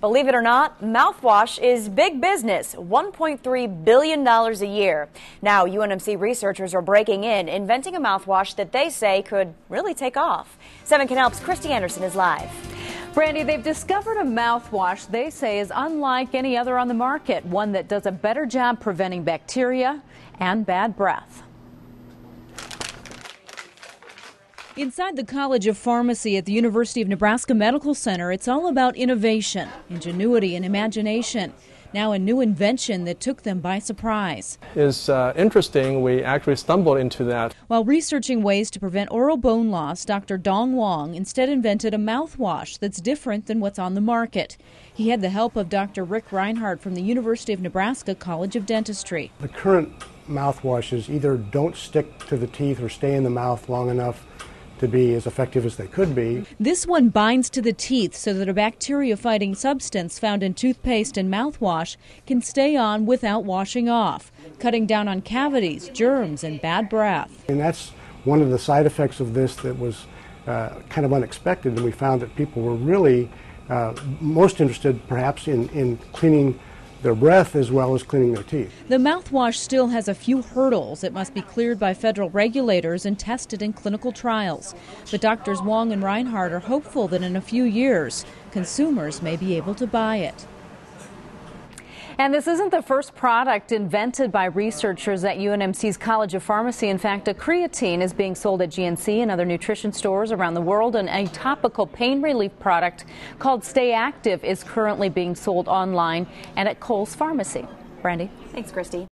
Believe it or not, mouthwash is big business, $1.3 billion a year. Now, UNMC researchers are breaking in, inventing a mouthwash that they say could really take off. 7 Can Christy Anderson is live. Brandy, they've discovered a mouthwash they say is unlike any other on the market, one that does a better job preventing bacteria and bad breath. Inside the College of Pharmacy at the University of Nebraska Medical Center, it's all about innovation, ingenuity, and imagination. Now, a new invention that took them by surprise. Is uh, interesting. We actually stumbled into that. While researching ways to prevent oral bone loss, Dr. Dong Wang instead invented a mouthwash that's different than what's on the market. He had the help of Dr. Rick Reinhardt from the University of Nebraska College of Dentistry. The current mouthwashes either don't stick to the teeth or stay in the mouth long enough to be as effective as they could be. This one binds to the teeth so that a bacteria fighting substance found in toothpaste and mouthwash can stay on without washing off, cutting down on cavities, germs, and bad breath. And that's one of the side effects of this that was uh, kind of unexpected, and we found that people were really uh, most interested perhaps in, in cleaning their breath as well as cleaning their teeth. The mouthwash still has a few hurdles. It must be cleared by federal regulators and tested in clinical trials. But doctors Wang and Reinhardt are hopeful that in a few years, consumers may be able to buy it. And this isn't the first product invented by researchers at UNMC's College of Pharmacy. In fact, a creatine is being sold at GNC and other nutrition stores around the world, and a topical pain relief product called Stay Active is currently being sold online and at Kohll's Pharmacy. Brandy. Thanks, Christy.